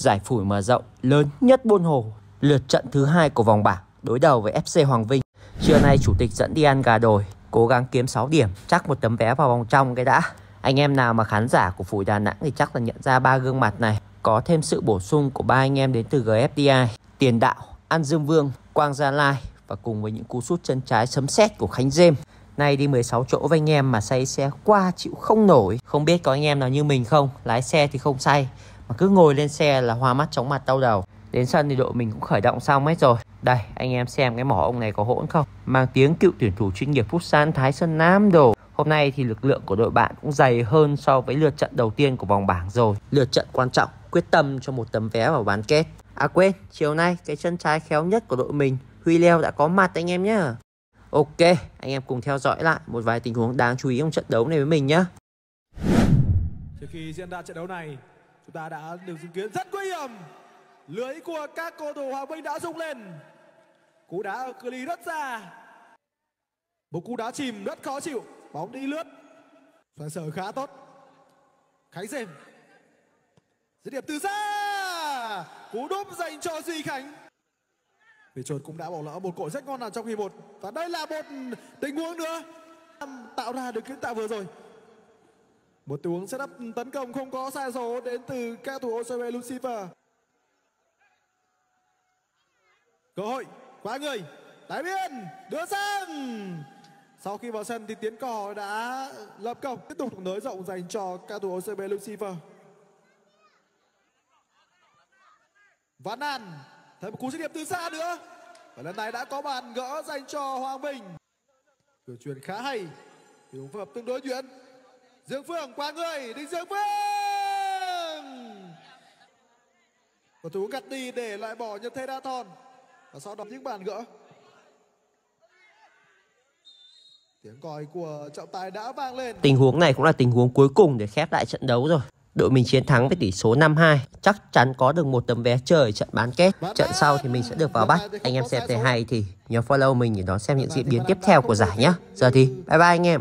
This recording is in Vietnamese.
giải phủi mở rộng lớn nhất buôn hồ. Lượt trận thứ hai của vòng bảng đối đầu với FC Hoàng Vinh. Trưa nay chủ tịch dẫn đi ăn gà đồi, cố gắng kiếm 6 điểm, chắc một tấm vé vào vòng trong cái đã. Anh em nào mà khán giả của Phủi Đà Nẵng thì chắc là nhận ra ba gương mặt này. Có thêm sự bổ sung của ba anh em đến từ GFDI, Tiền Đạo, An Dương Vương, Quang Gia Lai và cùng với những cú sút chân trái sấm sét của Khánh Dêm. Nay đi 16 chỗ với anh em mà say xe qua chịu không nổi. Không biết có anh em nào như mình không, lái xe thì không say, mà cứ ngồi lên xe là hoa mắt chóng mặt đau đầu. Đến sân thì đội mình cũng khởi động xong hết rồi. Đây, anh em xem cái mỏ ông này có hỗn không? Mang tiếng cựu tuyển thủ chuyên nghiệp Futsal Thái Sơn Nam đồ. Hôm nay thì lực lượng của đội bạn cũng dày hơn so với lượt trận đầu tiên của vòng bảng rồi. Lượt trận quan trọng, quyết tâm cho một tấm vé vào bán kết. À quên, chiều nay cái chân trái khéo nhất của đội mình, Huy Leo đã có mặt anh em nhé. Ok, anh em cùng theo dõi lại một vài tình huống đáng chú ý trong trận đấu này với mình nhé. Trước khi diễn ra trận đấu này, chúng ta đã được chứng kiến rất nguy hiểm. Lưới của các cầu thủ Hoàng Minh đã rung lên. Cú đá ở cự ly rất xa. Một cú đá chìm rất khó chịu. Bóng đi lướt. Xoay sở khá tốt. Khánh dềm Dứt điểm từ xa. Cú đúp dành cho Duy Khánh. Việt Trồn cũng đã bỏ lỡ một cội rất ngon nào trong hiệp một và đây là một tình huống nữa tạo ra được kiến tạo vừa rồi một tướng sẽ setup tấn công không có sai số đến từ các thủ OCB Lucifer cơ hội quá người tái biên, đưa sang sau khi vào sân thì tiến cò đã lập công, tiếp tục nới rộng dành cho các thủ OCB Lucifer Văn An, Thêm một cú dứt điểm từ xa nữa. Và lần này đã có bàn gỡ dành cho Hoàng Bình. Cửa truyền khá hay Tình phối hợp tương đối nhuyễn Dương Phương qua người Đinh Dương Phương! Cầu thủ gặt đi để loại bỏ Nhật Thế Đa Thon. Và sau đó những bàn gỡ. Tiếng còi của trọng tài đã vang lên. Tình huống này cũng là tình huống cuối cùng để khép lại trận đấu rồi. Đội mình chiến thắng với tỷ số 5-2 chắc chắn có được một tấm vé chơi trận bán kết. Trận sau thì mình sẽ được vào bắt. Anh em xem thấy hay thì nhớ follow mình để đón xem những diễn biến tiếp theo của giải nhé giờ thì bye bye anh em